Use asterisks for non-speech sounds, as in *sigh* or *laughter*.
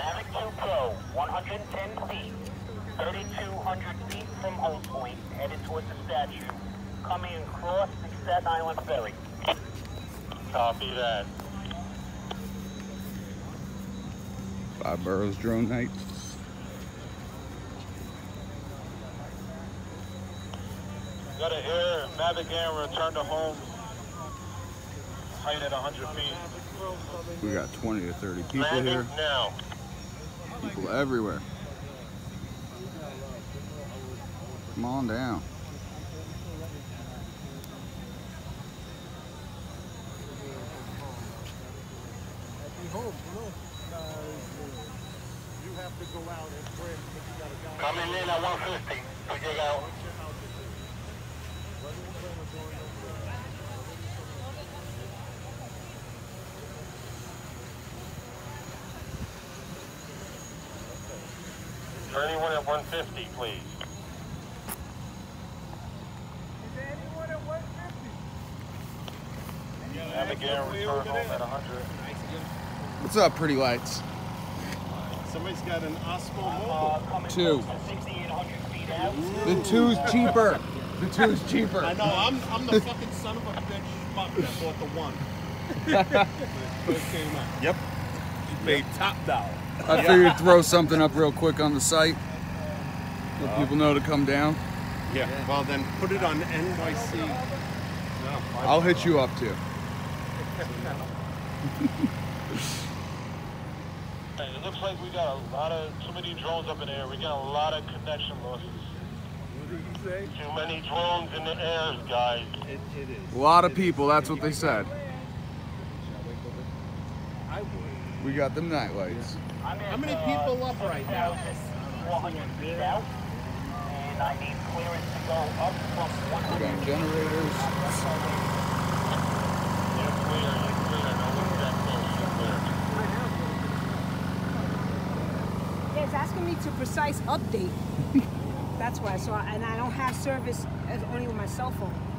Mavic 2 Pro, 110 feet, 3,200 feet from Home Point, headed towards the statue, coming across the Staten Island Ferry. Copy that. Five Boroughs drone night. Got an air, Mavic Air, return to home. Height at 100 feet. We got 20 to 30 people Landing here. now. People everywhere. Come on down. Coming in at 150. Figure it out. For anyone at 150, please. Is there anyone at 150? Yeah, Abigail, return home at 100. What's up, pretty lights? Somebody's got an Osmo Uh, mobile. Two. close to 6,800 feet out. The two's cheaper. The two's cheaper. I know, I'm, I'm the fucking son of a bitch fuck that bought the one. *laughs* First came out. Yep. Paid top dollar. I figured throw something up real quick on the site. Let uh-huh. people know to come down. Yeah. Well, then put it on NYC. No, I'll hit you up too. Hey, It looks like we got a lot of, too many drones up in the air. We got a lot of connection losses. Too many drones in the air, guys. It, it is. A lot of people, that's what they said. I would. We got them night lights. I'm How many uh, people up right now? 7,400 feet out, and I need clearance to go up from We 100 got generators. You're clear, you're clear. No one's that close. Clear. Yeah, it's asking me to precise update. *laughs* That's why. So, I, and I don't have service as only with my cell phone.